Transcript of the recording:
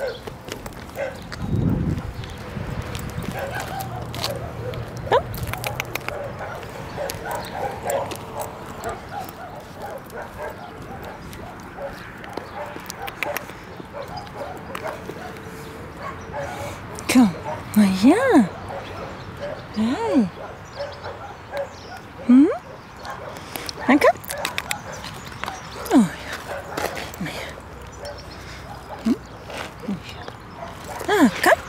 Come, my yeah. Hey. Hmm? Handcuffed? Ah, come.